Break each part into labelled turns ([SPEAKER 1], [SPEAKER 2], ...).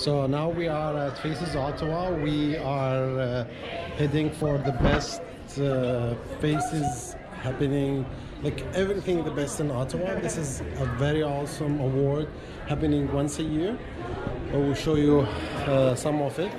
[SPEAKER 1] So now we are at Faces Ottawa. We are uh, heading for the best uh, faces happening, like everything the best in Ottawa. This is a very awesome award happening once a year. I will show you uh, some of it.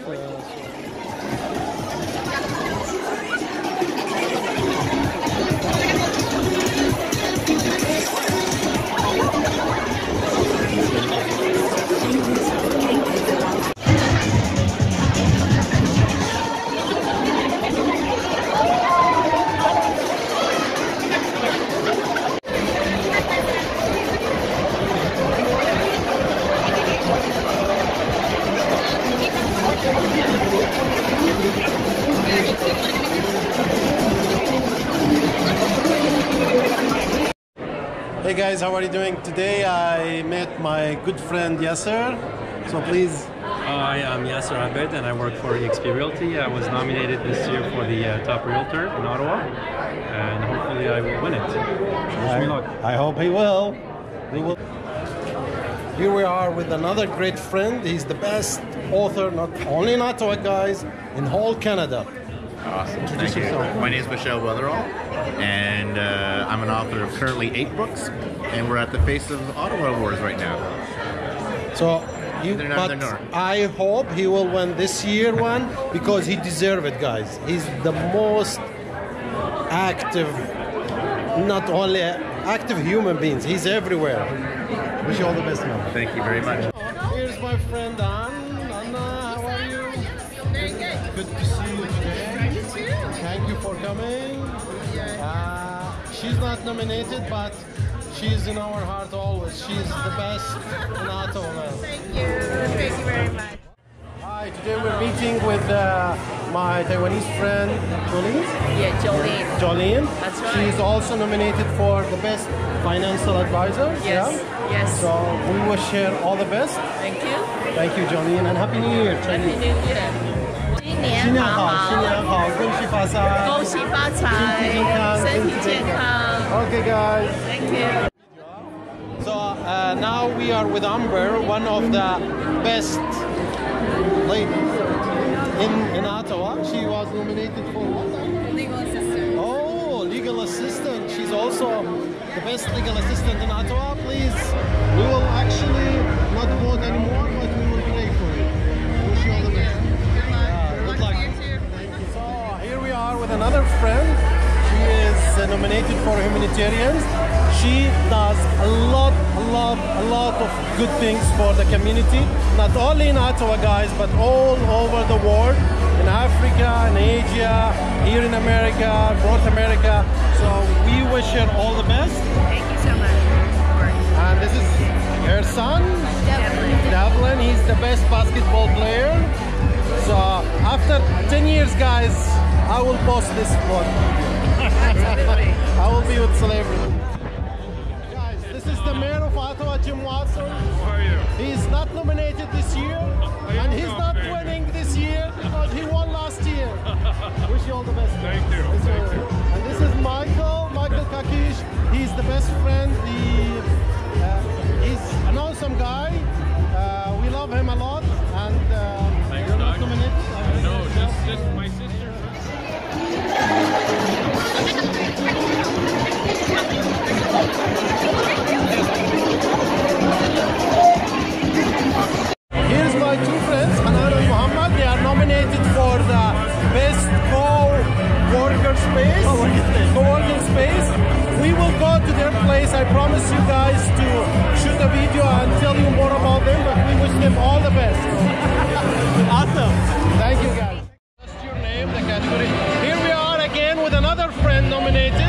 [SPEAKER 1] Hey guys, how are you doing? Today I met my good friend Yasser. So please,
[SPEAKER 2] I am Yasser Abed and I work for eXp Realty. I was nominated this year for the uh, top realtor in Ottawa and hopefully I will win it. Wish me luck.
[SPEAKER 1] I hope he will. He will. Here we are with another great friend. He's the best author, not only in Ottawa, guys, in whole Canada.
[SPEAKER 3] Awesome. Thank you.
[SPEAKER 1] yourself.
[SPEAKER 3] My name is Michelle Weatherall, and uh, I'm an author of currently eight books, and we're at the Face of Ottawa Awards right now.
[SPEAKER 1] So you,
[SPEAKER 3] They're not-
[SPEAKER 1] but. I hope he will win this year one because he deserves it, guys. He's the most active, not only active human beings. He's everywhere. Wish you all the best, man.
[SPEAKER 3] Thank you very much.
[SPEAKER 1] Here's my friend Ann. not nominated, but she's in our heart always. She's the best in Ottawa. man.
[SPEAKER 4] Thank you. Thank you very much.
[SPEAKER 1] Hi, today we're meeting with uh, my Taiwanese friend Jolene.
[SPEAKER 4] Yeah, Jolene.
[SPEAKER 1] Jolene.
[SPEAKER 4] That's right.
[SPEAKER 1] She's also nominated for the best financial advisor.
[SPEAKER 4] Yes,
[SPEAKER 1] Yeah?
[SPEAKER 4] yes.
[SPEAKER 1] So we wish her all the best.
[SPEAKER 4] Thank you.
[SPEAKER 1] Thank you, Jolene, and Happy New Year.
[SPEAKER 4] Happy
[SPEAKER 1] Chinese.
[SPEAKER 4] New Year. 新年
[SPEAKER 1] 新年好，
[SPEAKER 4] 好
[SPEAKER 1] 新年好，恭喜发财，
[SPEAKER 4] 恭喜发财，
[SPEAKER 1] 身体健康，
[SPEAKER 4] 身体健康。
[SPEAKER 1] Okay, guys.
[SPEAKER 4] Thank you.
[SPEAKER 1] So uh, now we are with Amber, one of the best ladies in, in Ottawa. She was nominated for what?
[SPEAKER 4] Legal assistant.
[SPEAKER 1] Oh, legal assistant. She's also the best legal assistant in Ottawa. Please, we will actually not vote anymore, but humanitarians. She does a lot, a lot, a lot of good things for the community, not only in Ottawa, guys, but all over the world, in Africa, in Asia, here in America, North America. So we wish her all the best.
[SPEAKER 4] Thank you so much.
[SPEAKER 1] And this is her son,
[SPEAKER 4] Definitely.
[SPEAKER 1] Devlin. He's the best basketball player. So after 10 years, guys, I will post this vlog.
[SPEAKER 4] Absolutely.
[SPEAKER 1] I will be with celebrity. Guys, this is the mayor of Ottawa, Jim Watson.
[SPEAKER 5] How are you?
[SPEAKER 1] He's not nominated this year, and he's not winning this year Here's my two friends, Hanan and Muhammad. They are nominated for the best co-worker space. Co-working space. We will go to their place. I promise you guys to shoot a video and tell you more about them. But we wish them all the best. awesome. Thank you, guys. Just your name, the category. Here we are again with another friend nominated.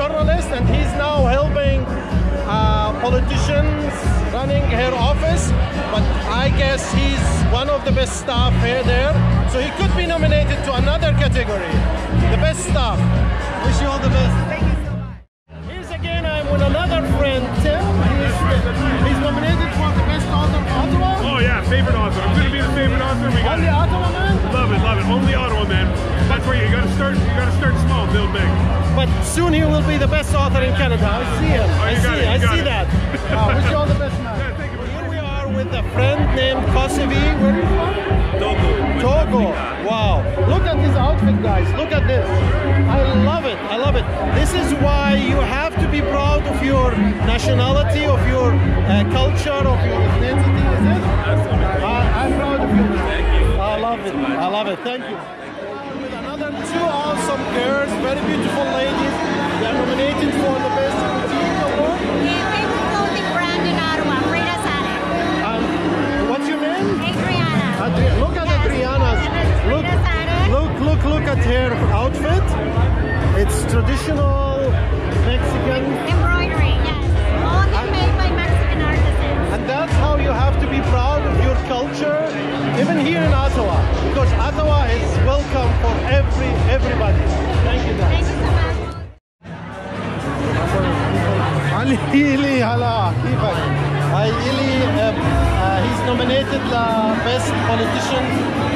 [SPEAKER 1] Of the best journalists, and he's now helping uh, politicians running her office. But I guess he's one of the best staff here there, so he could be nominated to another category, the best staff. Wish you all the best.
[SPEAKER 6] Thank you so much.
[SPEAKER 1] Here's again. I'm with another friend, Tim. He's, nominated for the best author of Ottawa.
[SPEAKER 5] Oh yeah, favorite author. I'm gonna be the favorite author. We got
[SPEAKER 1] Only Ottawa man.
[SPEAKER 5] love it, love it. Only Ottawa man. That's where you gotta start. You gotta start small, build big.
[SPEAKER 1] But soon he will be the best author in Canada. I see him.
[SPEAKER 5] Oh,
[SPEAKER 1] I see.
[SPEAKER 5] it,
[SPEAKER 1] I see
[SPEAKER 5] it.
[SPEAKER 1] that. Uh, wish you all the best, man.
[SPEAKER 5] Yeah, thank you.
[SPEAKER 1] Here we are with a friend named Kosevi. Where are you from?
[SPEAKER 5] Togo.
[SPEAKER 1] Togo. Wow. Look at this outfit, guys. Look at this. I love it. I love it. This is why you have be proud of your nationality, of your uh, culture, of your ethnicity. Is it? I, I'm proud of you. Thank you. I love it. I love it. Thank you. With another two awesome girls, very beautiful ladies. They are nominated for the best boutique award. Mexican,
[SPEAKER 7] Embroidery, yes. Only made by Mexican artisans.
[SPEAKER 1] and that's how you have to be proud of your culture, even here in Ottawa, because Ottawa is welcome for every everybody. Thank you,
[SPEAKER 7] Thank
[SPEAKER 1] guys.
[SPEAKER 7] you so much.
[SPEAKER 1] Ali Ili, hala, كيفك? Hi Ili, uh, uh, he's nominated the best politician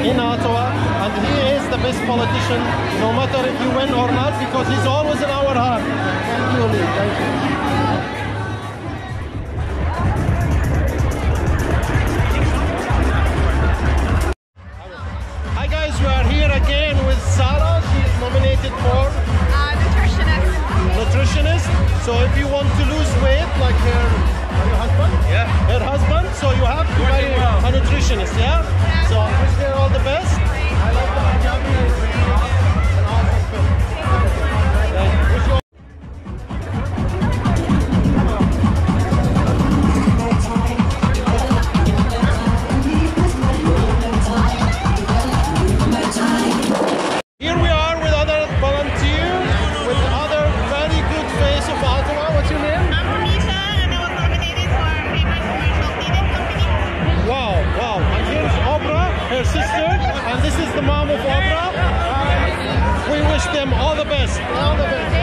[SPEAKER 1] in Ottawa, and he is the best politician, no matter if you win or not, because he's always in our heart. Thank you, Ili. Thank you. Hi guys, we are here again with Sarah. She is nominated for
[SPEAKER 6] Uh, nutritionist.
[SPEAKER 1] nutritionist. So if you want to lose weight, like her, her husband,
[SPEAKER 8] Yeah.
[SPEAKER 1] her husband, so you have to marry
[SPEAKER 8] Working well.
[SPEAKER 1] a nutritionist, yeah. So I wish her all the best.
[SPEAKER 7] And I was nominated for favorite commercial cleaning company.
[SPEAKER 1] Wow, wow. And here's Oprah, her sister, and this is the mom of Oprah. And we wish them all the best. All the best.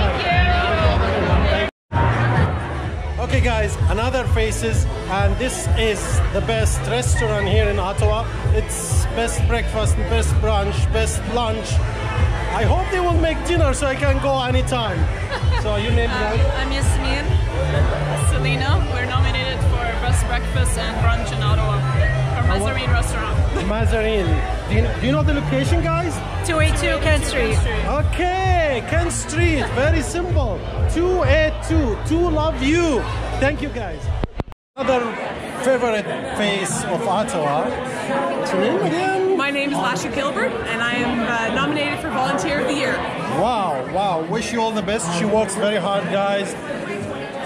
[SPEAKER 1] Okay, guys, another faces, and this is the best restaurant here in Ottawa. It's best breakfast, best brunch, best lunch. I hope they will make dinner so I can go anytime. So you name
[SPEAKER 9] uh,
[SPEAKER 1] it.
[SPEAKER 9] I'm Yasmin. Selena. We're nominated for Best Breakfast and Brunch in Ottawa for Mazarine Restaurant.
[SPEAKER 1] Mazarine. Do you, do you know the location, guys?
[SPEAKER 9] 282 Kent Street.
[SPEAKER 1] Okay, Kent Street, very simple. 282, 2 love you. Thank you guys. Another favorite face of Ottawa. What's your name again?
[SPEAKER 9] My name is Lasha Gilbert, and I am uh, nominated for Volunteer of the Year.
[SPEAKER 1] Wow, wow. Wish you all the best. She works very hard, guys.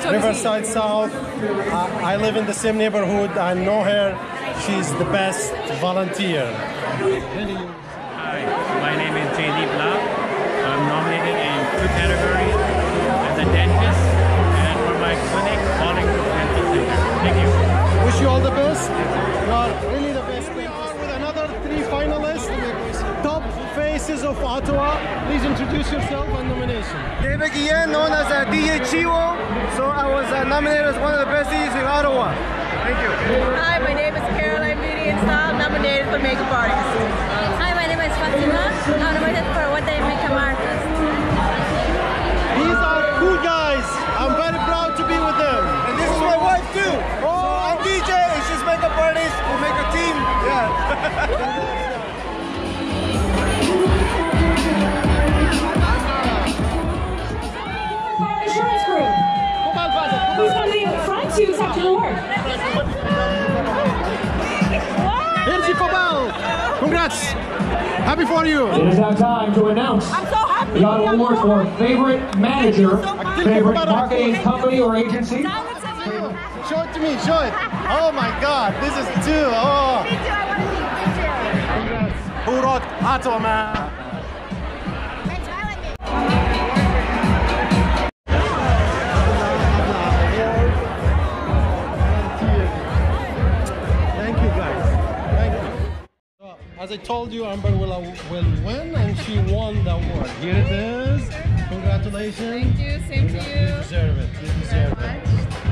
[SPEAKER 9] So.
[SPEAKER 1] Riverside South. I, I live in the same neighborhood. I know her. She's the best volunteer.
[SPEAKER 10] Hi, my name is Jaydeep Lal. I'm nominated in two categories as a dentist and for my clinic, Bollington Dental Center. Thank you.
[SPEAKER 1] Wish you all the best. You are really the best. We are with another three finalists. Top faces of Ottawa. Please introduce yourself and nomination.
[SPEAKER 11] David Guillen, known as uh, DJ Chivo. So I was uh, nominated as one of the best DJs in Ottawa. Thank you.
[SPEAKER 6] Hi, my name is Caroline Beauty and Style, nominated for Makeup Artist.
[SPEAKER 7] Hi, my name is Fatima. I'm nominated for What I Makeup Artist.
[SPEAKER 1] Congrats. Happy for you.
[SPEAKER 12] It is now time to announce
[SPEAKER 6] I'm so happy.
[SPEAKER 12] the Ottawa Award for favorite manager, favorite marketing company or agency.
[SPEAKER 1] Show it to me. Show it. Oh my God. This is two. Oh.
[SPEAKER 7] Me too, I want to see pictures.
[SPEAKER 1] Who rock Ottawa, man? As I told you, Amber will, uh, will win, and she won the award. Here it is. Congratulations.
[SPEAKER 9] Thank you, same to
[SPEAKER 1] You
[SPEAKER 9] you.
[SPEAKER 1] deserve it. You deserve it.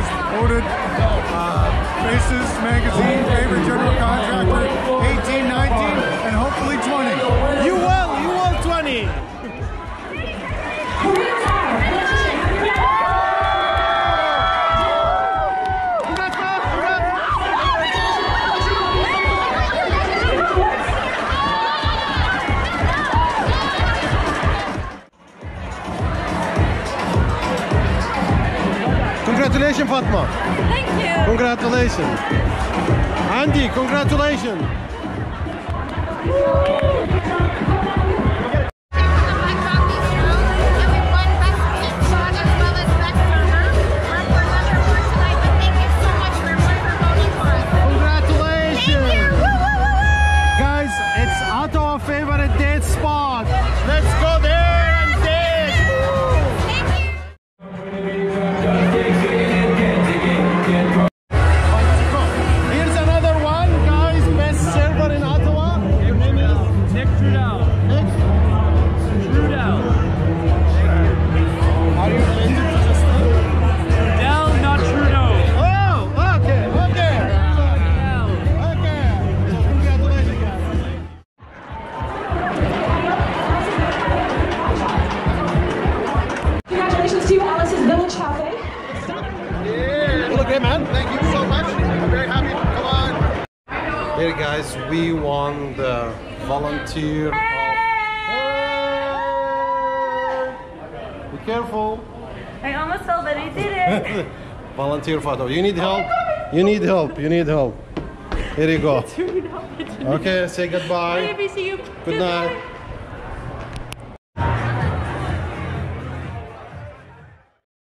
[SPEAKER 9] was voted uh,
[SPEAKER 11] Faces Magazine favorite general contractor 18, 19, and hopefully 20.
[SPEAKER 1] You Congratulations, Fatma.
[SPEAKER 7] Thank you.
[SPEAKER 1] Congratulations. Andy, congratulations. Here, guys, we won the volunteer of. Be careful.
[SPEAKER 7] I almost fell, but I did it.
[SPEAKER 1] volunteer photo. You need help. You need help. You need help. Here you go. Okay, say goodbye.
[SPEAKER 7] Maybe see you.
[SPEAKER 1] Good night.